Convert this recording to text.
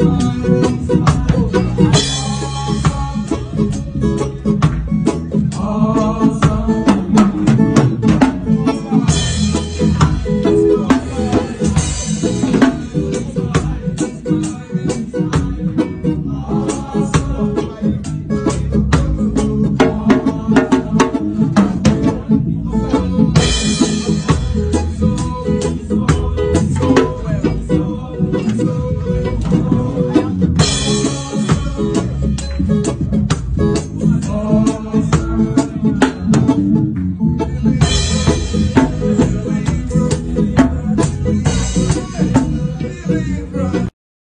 Thank you. Right.